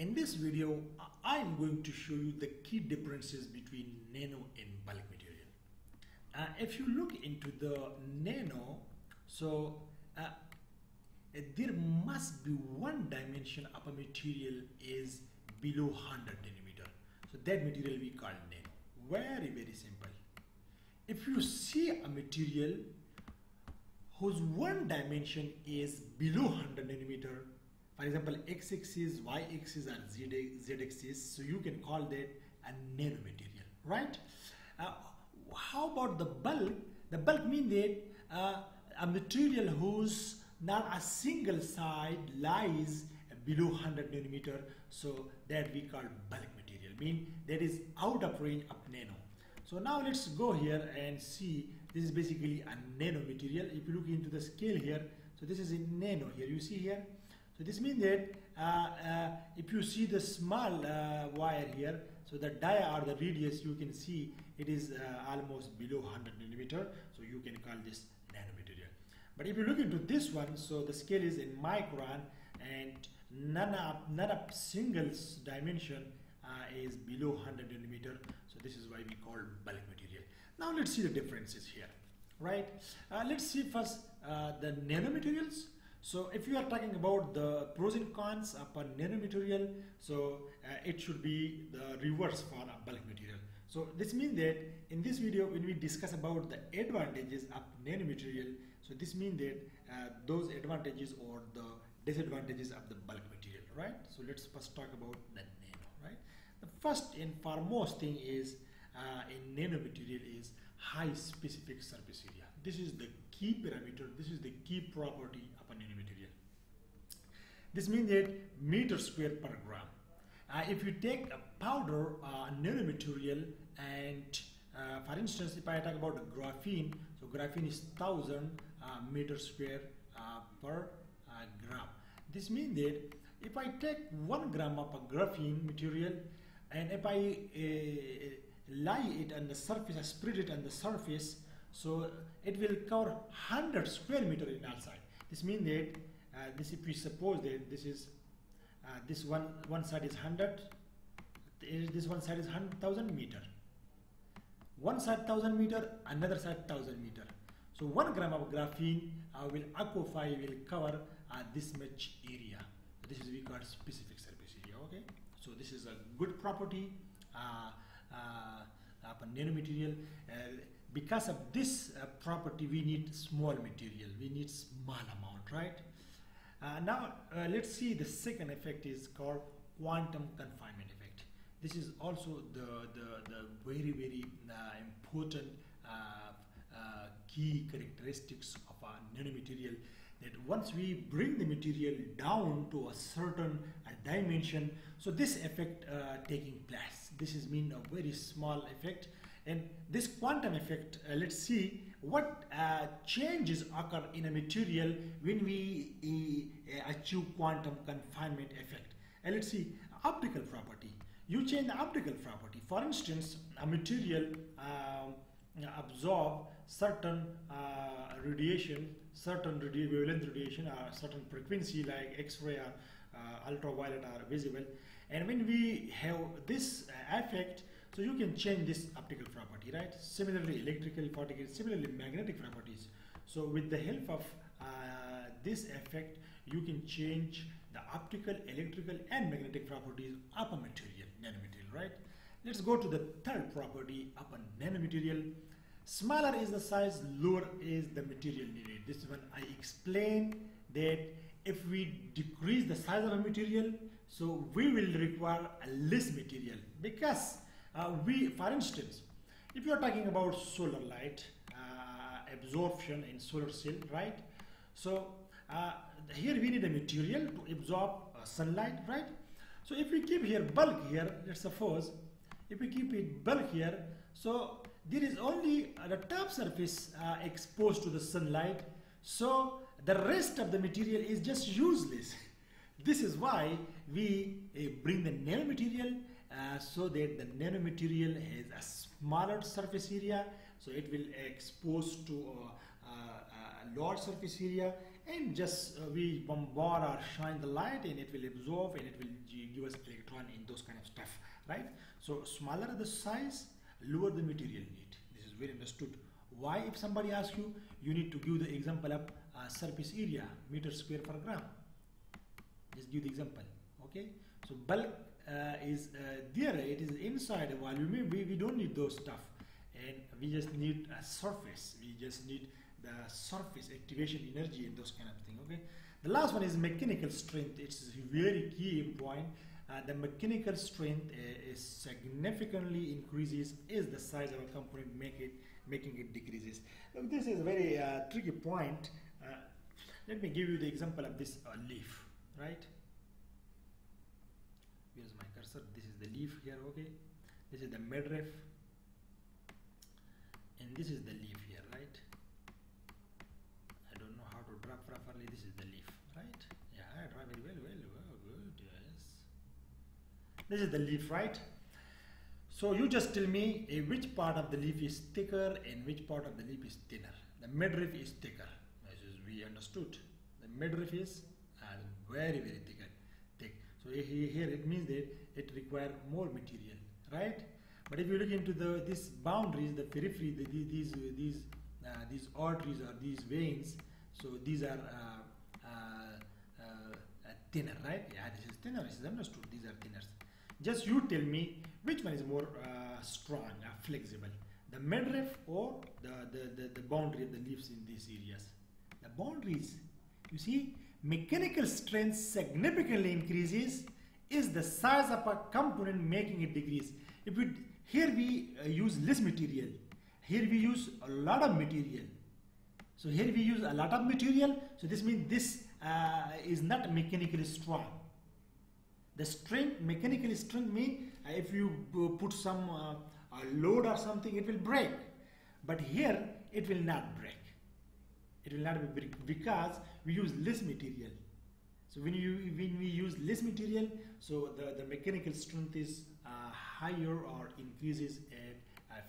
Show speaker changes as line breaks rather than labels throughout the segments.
In this video, I'm going to show you the key differences between nano and bulk material. Uh, if you look into the nano, so uh, there must be one dimension of a material is below 100 nanometer. So that material we call nano. Very, very simple. If you see a material whose one dimension is below 100 nanometer, for example, x-axis, y-axis are z-axis, so you can call that a nanomaterial, right? Uh, how about the bulk? The bulk means that uh, a material whose not a single side lies below 100 nanometer, so that we call bulk material, mean that is out of range of nano. So now let's go here and see, this is basically a nano material. If you look into the scale here, so this is in nano here, you see here, so this means that uh, uh, if you see the small uh, wire here, so the dia or the radius you can see it is uh, almost below 100 millimeter. So you can call this nanomaterial. But if you look into this one, so the scale is in micron and none of, none of single dimension uh, is below 100 millimeter. So this is why we call bulk material. Now let's see the differences here, right? Uh, let's see first the nanomaterials. So if you are talking about the pros and cons of a nanomaterial, so uh, it should be the reverse for a bulk material. So this means that in this video when we discuss about the advantages of nanomaterial, so this means that uh, those advantages or the disadvantages of the bulk material, right? So let's first talk about the nano, right? The first and foremost thing is uh, in nanomaterial is high specific surface area. This is the key parameter, this is the key property of a nanomaterial. This means that meter square per gram. Uh, if you take a powder uh, nanomaterial and uh, for instance if I talk about graphene, so graphene is 1000 uh, meter square uh, per uh, gram. This means that if I take 1 gram of a graphene material and if I lie it on the surface, I spread it on the surface, so it will cover 100 square meter in outside. This means that uh, this if we suppose that this is uh, this one one side is 100, this one side is 1000 meter. One side 1000 meter, another side 1000 meter. So one gram of graphene uh, will aquify will cover uh, this much area. This is we call specific surface area. Okay, so this is a good property. Uh, uh, of a nanomaterial. Uh, because of this uh, property, we need small material. We need small amount, right? now, let's see the second effect is called quantum confinement effect. This is also the, the, the very, very important key characteristics of a nanomaterial that once we bring the material down to a certain uh, dimension so this effect uh, taking place this is mean a very small effect and this quantum effect uh, let's see what uh, changes occur in a material when we uh, achieve quantum confinement effect. And let's see optical property. You change the optical property. For instance a material um, absorb certain uh, radiation, certain radi wavelength radiation or certain frequency like X-ray or uh, ultraviolet are visible. And when we have this uh, effect, so you can change this optical property, right? Similarly, electrical properties, similarly magnetic properties. So with the help of uh, this effect, you can change the optical, electrical and magnetic properties of a material, nanomaterial, right? Let's go to the third property of a nanomaterial. Smaller is the size, lower is the material needed. This one I explain that if we decrease the size of a material, so we will require a less material because uh, we, for instance, if you are talking about solar light uh, absorption in solar cell, right? So uh, here we need a material to absorb uh, sunlight, right? So if we keep here bulk here, let's suppose if we keep it bulk here, so there is only uh, the top surface uh, exposed to the sunlight. So the rest of the material is just useless. This is why we bring the nanomaterial uh, so that the nanomaterial has a smaller surface area. So it will expose to a, a, a large surface area and just uh, we bombard or shine the light and it will absorb and it will give us electron in those kind of stuff right? So smaller the size lower the material need. This is very understood. Why if somebody asks you you need to give the example of uh, surface area meter square per gram. Just give the example okay? So bulk uh, is uh, there it is inside a volume we, we don't need those stuff. And we just need a surface. We just need the surface activation energy and those kind of thing okay? The last one is mechanical strength. It's a very key point. Uh, the mechanical strength uh, is significantly increases as the size of a component make it making it decreases. Look, this is a very uh, tricky point. Uh, let me give you the example of this leaf right here's my cursor. This is the leaf here okay? This is the midrib and this is the leaf here right? I don't know how to draw properly. This is the leaf right? Yeah I draw very well well, well good yes. This is the leaf right? So you just tell me uh, which part of the leaf is thicker and which part of the leaf is thinner? The midrib is thicker. As we understood. The midrib is uh, very very thicker. thick so here it means that it require more material right? But if you look into the these boundaries the periphery the, these these uh, these arteries or these veins so these are uh, uh, uh, thinner right? Yeah this is thinner this is understood these are thinners. Just you tell me which one is more uh, strong uh, flexible the midrib or the, the, the, the boundary of the leaves in these areas? The boundaries. You see mechanical strength significantly increases is the size of a component making it decrease if we here we uh, use less material. Here we use a lot of material. So here we use a lot of material. So this means this uh, is not mechanically strong. The strength mechanical strength means uh, if you put some uh, load or something it will break. But here it will not break it will not be because we use less material. So when you when we use less material so the the mechanical strength is uh, higher or increases at uh,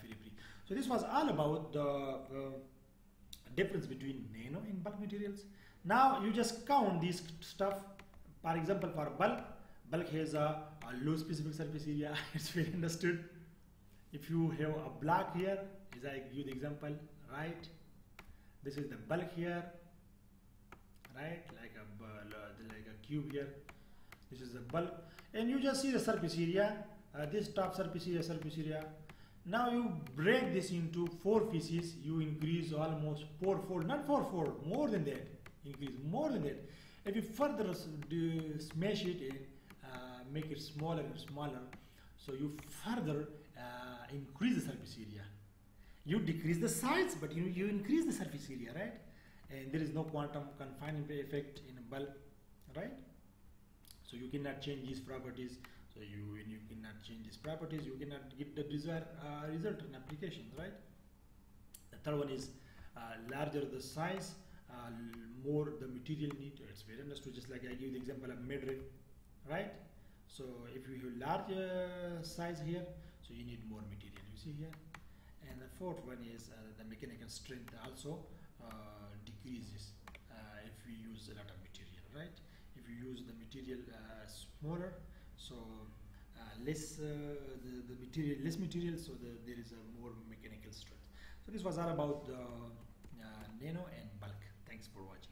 so this was all about the uh, difference between nano and bulk materials. Now you just count these stuff. For example for bulk bulk has a, a low specific surface area. It's very understood. If you have a block here as I give the example right this is the bulk here right? Like a like a cube here. This is the bulk. And you just see the surface area. Uh, this top surface area surface area. Now you break this into four pieces. You increase almost fourfold. Not fourfold more than that. Increase more than that. If you further do, smash it and uh, make it smaller and smaller so you further uh, increase the surface area you decrease the size but you, you increase the surface area right? And there is no quantum confining effect in a bulk right? So you cannot change these properties. So you when you cannot change these properties you cannot get the desired uh, result in applications right? The third one is uh, larger the size uh, more the material need. It's very understood just like I give the example of midrib right? So if you have larger size here so you need more material. You see here and the fourth one is uh, the mechanical strength also uh, decreases uh, if we use a lot of material right? If you use the material uh, smaller so uh, less uh, the, the material less material so the, there is a more mechanical strength. So this was all about the nano and bulk. Thanks for watching